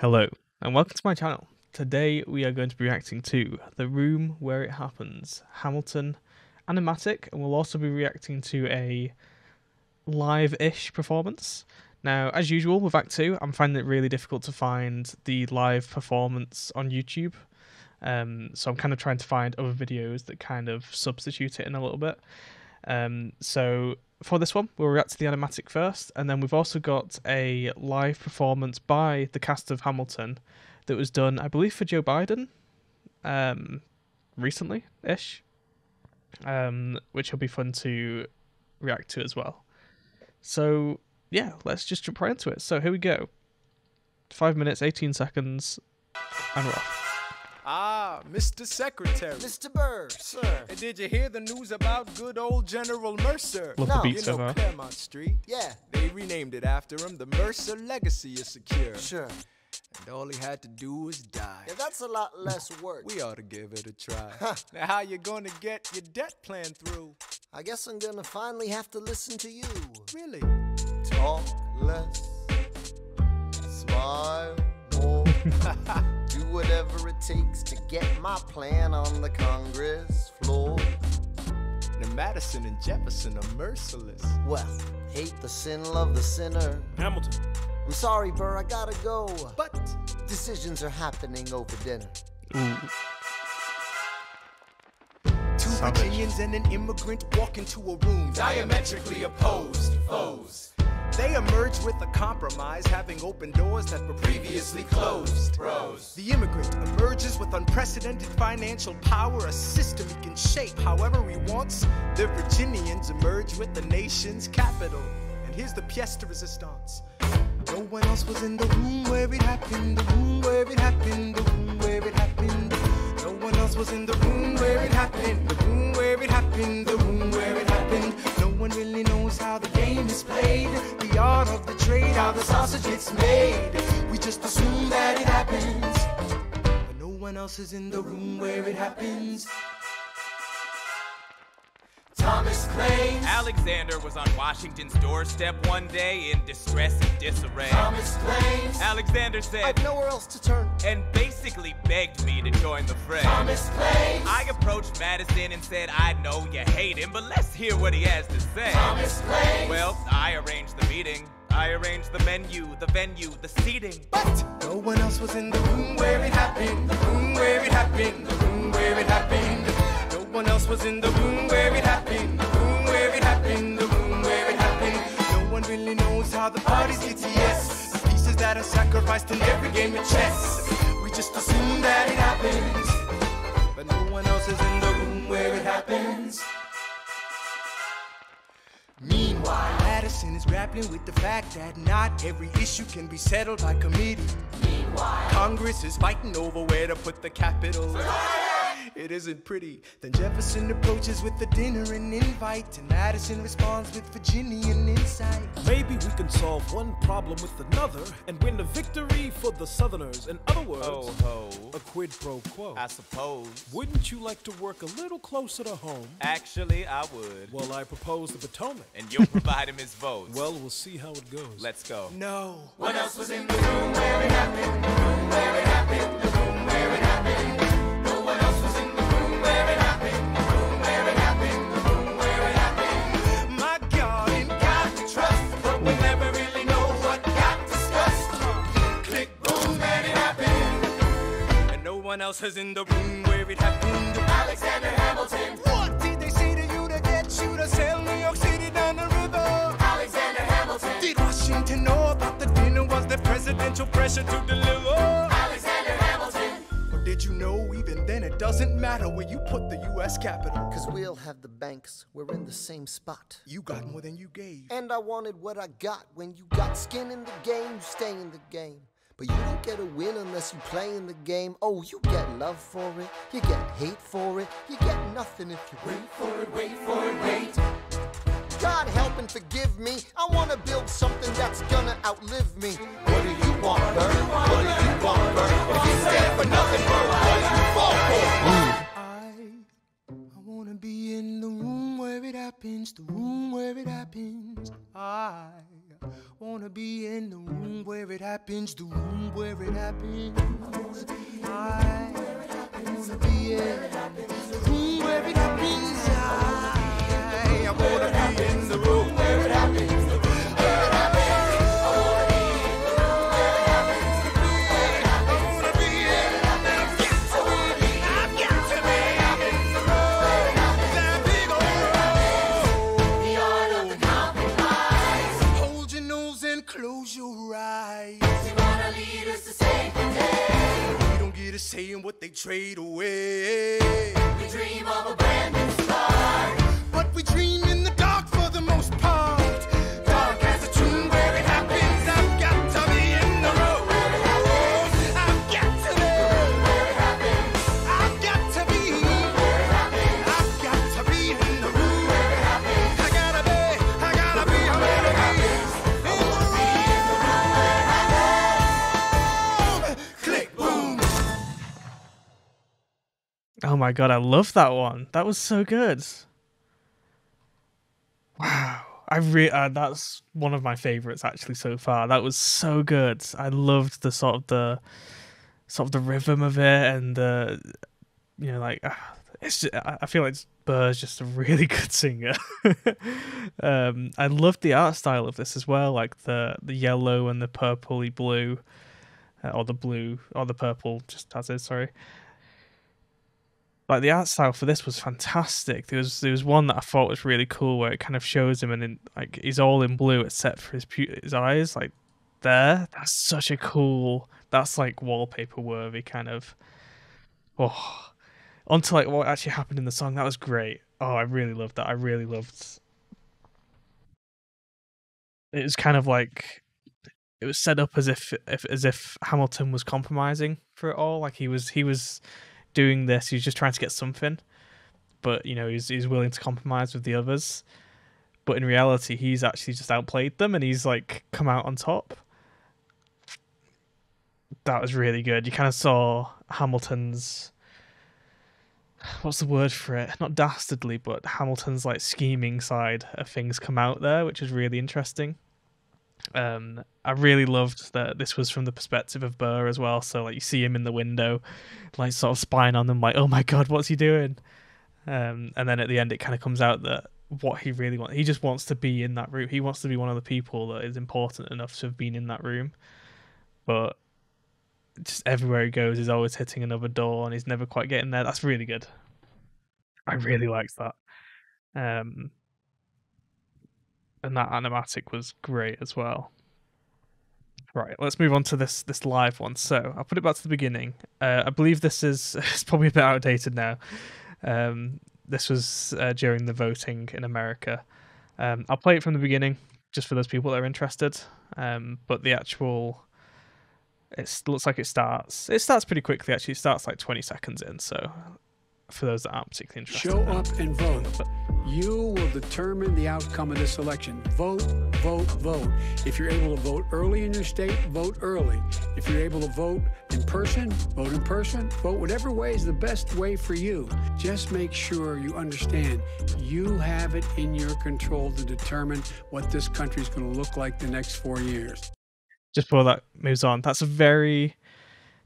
Hello, and welcome to my channel. Today we are going to be reacting to The Room Where It Happens, Hamilton Animatic, and we'll also be reacting to a live-ish performance. Now, as usual with Act 2, I'm finding it really difficult to find the live performance on YouTube. Um, so I'm kind of trying to find other videos that kind of substitute it in a little bit. Um, so for this one, we'll react to the animatic first, and then we've also got a live performance by the cast of Hamilton that was done, I believe, for Joe Biden, um, recently ish, um, which will be fun to react to as well. So yeah, let's just jump right into it. So here we go. Five minutes, eighteen seconds, and we're off. Ah, Mr. Secretary. Mr. Burr, sir. And did you hear the news about good old General Mercer? Love No. the You beats know so. Clermont Street? Yeah, They renamed it after him. The Mercer legacy is secure. sure. And all he had to do was die. Yeah, that's a lot less work. We ought to give it a try. now, how you gonna get your debt plan through? I guess I'm gonna finally have to listen to you. Really? Talk less, smile more, do whatever it takes to get my plan on the Congress floor. Now, Madison and Jefferson are merciless. Well, hate the sin, love the sinner. Hamilton. I'm sorry, Burr, I gotta go. But Decisions are happening over dinner. Ooh, two Savage. Virginians and an immigrant walk into a room diametrically opposed foes. They emerge with a compromise, having opened doors that were previously closed. Bros. The immigrant emerges with unprecedented financial power, a system he can shape however he wants. The Virginians emerge with the nation's capital. And here's the pièce de resistance. No one else was in the room where it happened, the room where it happened, the room where it happened. No one else was in the room where it happened, the room where it happened, gets made. We just assume that it happens, but no one else is in the room where it happens. Thomas claims. Alexander was on Washington's doorstep one day in distress and disarray. Thomas claims. Alexander said, I've nowhere else to turn. and basically begged me to join the fray. Thomas claims. I approached Madison and said, I know you hate him, but let's hear what he has to say. Thomas claims. Well, I arranged the meeting. I arranged the menu, the venue, the seating. But no one else was in the room where it happened, the room where it happened, the room where it happened. No one else was in the room where it happened, the room where it happened, the room where it happened. No one really knows how the party's yes. The pieces that are sacrificed in every game of chess. We just assume that it happens, but no one else is in the room where it happens. Meanwhile, Madison is grappling with the fact that not every issue can be settled by committee. Meanwhile, Congress is fighting over where to put the capital. It isn't pretty. Then Jefferson approaches with a dinner and invite, and Madison responds with Virginian insight. Maybe we can solve one problem with another and win a victory for the Southerners. In other words, Ho ho. a quid pro quo. I suppose. Wouldn't you like to work a little closer to home? Actually, I would. Well, I propose the Potomac. And you'll provide him his votes. Well, we'll see how it goes. let's go. No. one else was in the My one else is in the room where it happened. Alexander Hamilton. What did they say to you to get you to sail New York City down the river? Alexander Hamilton. Did Washington know about the dinner? Was there presidential pressure to deliver? Alexander Hamilton. Or did you know even then it doesn't matter where you put the U.S. capital? Cause we'll have the banks, we're in the same spot. You got more than you gave. And I wanted what I got. When you got skin in the game, you stay in the game. But you don't get a win unless you play in the game. Oh, you get love for it, you get hate for it, you get nothing if you wait for it, wait for it, wait. God help and forgive me. I wanna build something that's gonna outlive me. What do you want, Burr? What do you want, Burr? If you stand for nothing, Burr, what do you fall for? I, I wanna be in the room where it happens, the room happens. The room where it happens, it. I wanna be in the room where it happens. Trade my god, I love that one. That was so good. Wow. I re- uh, that's one of my favorites actually so far. That was so good. I loved the sort of the sort of the rhythm of it and the you know like ah, it's just, I I feel like Burr's just a really good singer. um I loved the art style of this as well, like the the yellow and the purpley blue uh, or the blue or the purple just as is, sorry like the art style for this was fantastic. There was there was one that I thought was really cool where it kind of shows him and in, like he's all in blue except for his pu- his eyes like there. That's such a cool. That's like wallpaper worthy kind of. Oh, onto like what actually happened in the song. That was great. Oh, I really loved that. I really loved. It was kind of like it was set up as if, if as if Hamilton was compromising for it all. Like he was he was doing this. He's just trying to get something, but you know he's he's willing to compromise with the others. But in reality, he's actually just outplayed them, and he's like come out on top. That was really good. You kind of saw Hamilton's what's the word for it? Not dastardly, but Hamilton's like scheming side of things come out there, which is really interesting. Um, I really loved that this was from the perspective of Burr as well. So like you see him in the window, like sort of spying on them, like oh my god, what's he doing? Um, and then at the end, it kind of comes out that what he really wants, he just wants to be in that room. He wants to be one of the people that is important enough to have been in that room. But just everywhere he goes, he's always hitting another door, and he's never quite getting there. That's really good. I really liked that. Um, and that animatic was great as well. Right, let's move on to this this live one. So I'll put it back to the beginning. Uh, I believe this is it's probably a bit outdated now. Um, this was uh, during the voting in America. Um, I'll play it from the beginning just for those people that are interested. Um, but the actual it looks like it starts. It starts pretty quickly. Actually, it starts like 20 seconds in. So for those that aren't particularly interested, Show up and vote. You will determine the outcome of this election. Vote, vote, vote. If you're able to vote early in your state, vote early. If you're able to vote in person, vote in person. Vote whatever way is the best way for you. Just make sure you understand you have it in your control to determine what this country is going to look like the next four years. just before that moves on, that's a very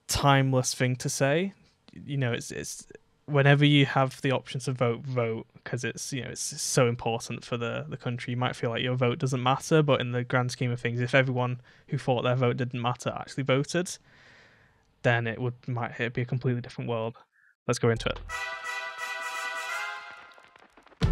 timeless thing to say. You know, it's it's whenever you have the option to vote, vote because it's you know it's so important for the the country. You might feel like your vote doesn't matter, but in the grand scheme of things, if everyone who thought their vote didn't matter actually voted, then it would might it'd be a completely different world. Let's go into it.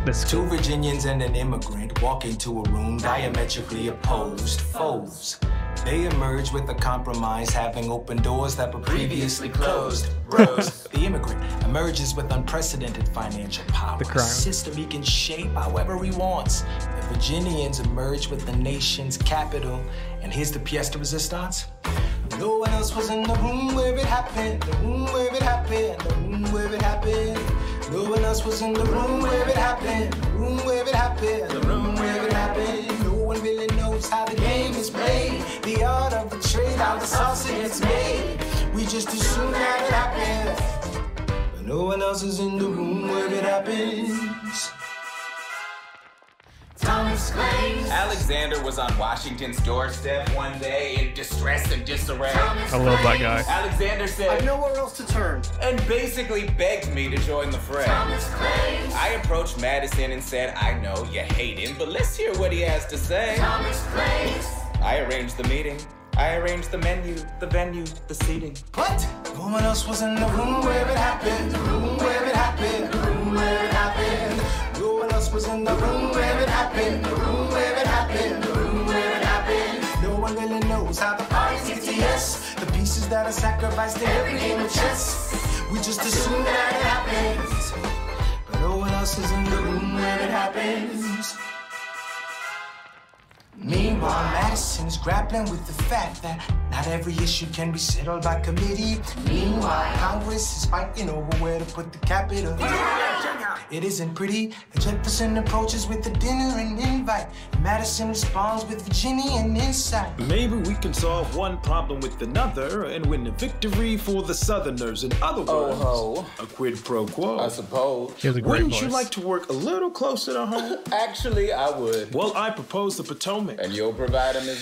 This Two Virginians and an immigrant walk into a room diametrically opposed foes. They emerge with a compromise, having opened doors that were previously closed. Bros. the immigrant emerges with unprecedented financial power, The a system he can shape however he wants. The Virginians emerge with the nation's capital, and here's the pièce de resistance. No one else was in the room where it happened, the room where it happened, the room where it happened. No one else was in the room where it happened, the room where it happened, the room where it happened. No one really how the game is played, the art of the trade, how the sausage gets made. We just assume that it happens, but no one else is in the room where it happens. Time Thomas claims. Alexander was on Washington's doorstep one day in distress and disarray. I love that guy. Alexander said, I've nowhere else to turn. and basically begged me to join the fray. I approached Madison and said, I know you hate him, but let's hear what he has to say. I arranged the meeting. I arranged the menu, the venue, the seating. What? No one else was in the room where it happened. The room where it happened. The room where it happened. No one else was in the room where it happened. The room where it happened. The room where it happened. No one really knows how the parties get to yes. The pieces that are sacrificed in every game of chess. We just assume that it happens. But no one else is in the room where it happens. Meanwhile, Madison is grappling with the fact that not every issue can be settled by committee. Meanwhile, Congress is fighting over where to put the capital. It isn't pretty. Jefferson approaches with a dinner and invite. Madison responds with Virginia and insight. Maybe we can solve one problem with another and win a victory for the Southerners. In other oh, words, ho. a quid pro quo. I suppose. He a great Wouldn't voice. you like to work a little closer to home? Actually, I would. well, I propose the Potomac. And you'll provide him his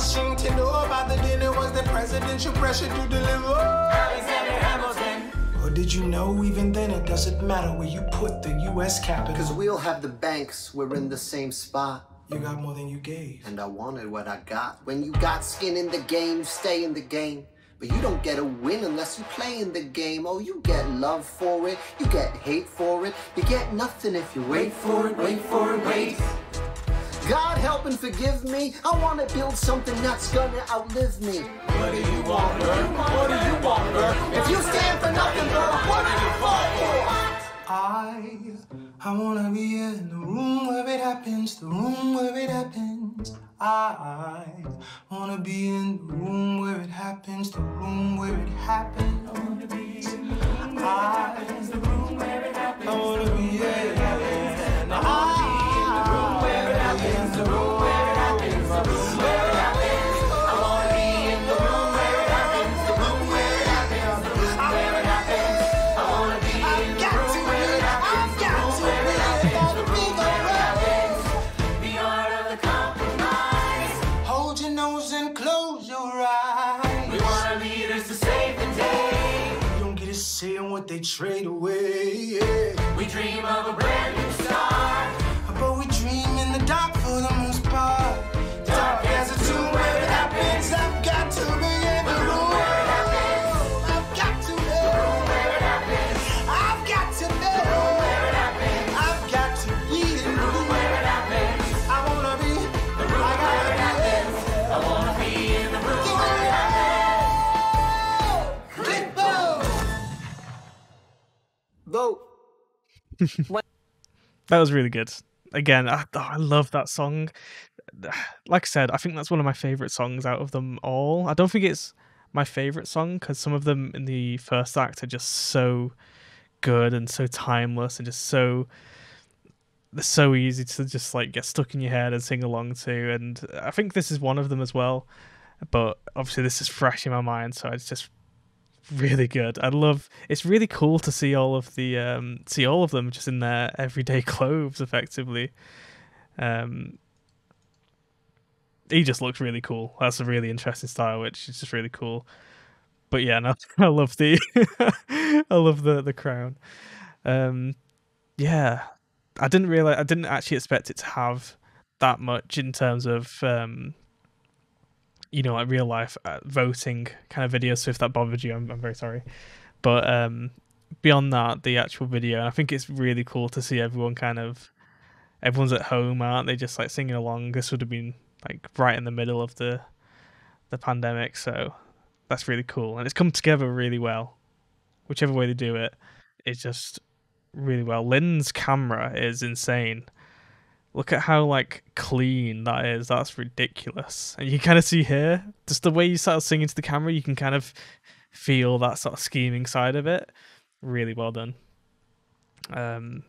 Alexander Hamilton. Did Washington know about the dinner? Was the presidential pressure to deliver? Alexander Hamilton. Or did you know even then it doesn't matter where you put the U.S. capital? Cause we all have the banks, we're in the same spot. you got more than you gave. And I wanted what I got. When you got skin in the game, you stay in the game. But you don't get a win unless you play in the game. Oh, you get love for it, you get hate for it. You get nothing if you wait for it, wait for it, wait. God help and forgive me. I wanna build something that's gonna outlive me. What do you want, girl? What do you want, girl? If you stand for nothing, girl, what do you fight for? I, I wanna be in the room where it happens, the room where it happens. I wanna be in the room where it happens, the room where it happens. I wanna be in the room where it happens, the room where it happens. I wanna be in I dream of a brand That was really good. Again, I, oh, I love that song. Like I said, I think that's one of my favorite songs out of them all. I don't think it's my favorite song because some of them in the first act are just so good and so timeless and just so they're so easy to just like get stuck in your head and sing along to. And I think this is one of them as well. But obviously, this is fresh in my mind, so it's just really good. I love. It's really cool to see all of the um, see all of them just in their everyday clothes, effectively. Um, he just looks really cool. That's a really interesting style, which is just really cool. But yeah, no, I love the I love the the crown. Um, yeah, I didn't realize I didn't actually expect it to have that much in terms of um, you know, like real life uh, voting kind of videos. So if that bothered you, I'm, I'm very sorry. But um, beyond that, the actual video, I think it's really cool to see everyone kind of everyone's at home, aren't they? Just like singing along. This would have been like right in the middle of the the pandemic, so that's really cool, and it's come together really well. Whichever way they do it, it's just really well. Lin's camera is insane. Look at how like clean that is. That's ridiculous. And you kind of see here, just the way you start singing to the camera, you can kind of feel that sort of scheming side of it. Really well done. Um,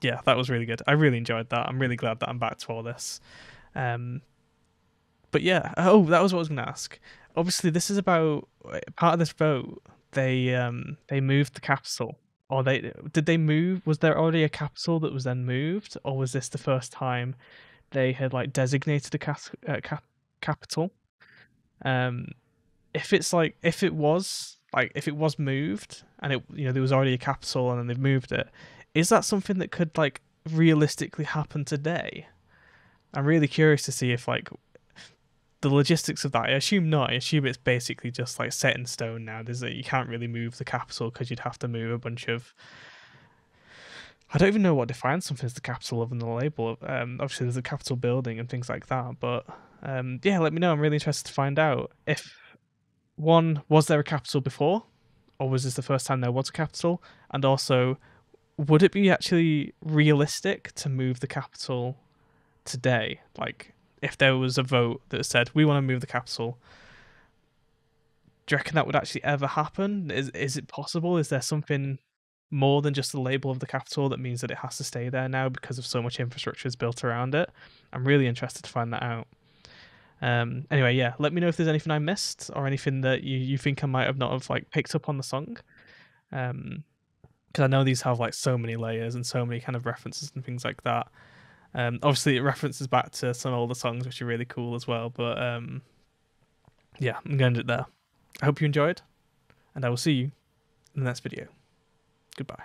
yeah, that was really good. I really enjoyed that. I'm really glad that I'm back to all this. Um, but yeah, oh, that was what I was to ask. Obviously, this is about part of this vote. They um they moved the capital, or they did they move? Was there already a capital that was then moved, or was this the first time they had like designated a cap, uh, cap capital? Um, if it's like if it was like if it was moved and it you know there was already a capital and then they've moved it, is that something that could like realistically happen today? I'm really curious to see if like the logistics of that. I assume not. I assume it's basically just like set in stone now. There's a, you can't really move the capital because you'd have to move a bunch of. I don't even know what defines something as the capital of than the label. Um, obviously, there's a capital building and things like that. But um, yeah, let me know. I'm really interested to find out if one was there a capital before, or was this the first time there was a capital? And also, would it be actually realistic to move the capital today? Like, if there was a vote that said we want to move the capital, do you reckon that would actually ever happen? Is is it possible? Is there something more than just the label of the capital that means that it has to stay there now because of so much infrastructure is built around it? I'm really interested to find that out. Um, anyway, yeah, let me know if there's anything I missed or anything that you, you think I might have not have like picked up on the song. Um, because I know these have like so many layers and so many kind of references and things like that. Um, obviously, it references back to some older songs, which are really cool as well. But um, yeah, I'm going to end it there. I hope you enjoyed, and I will see you in the next video. Goodbye.